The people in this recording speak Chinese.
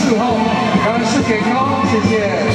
四号感谢点歌谢谢。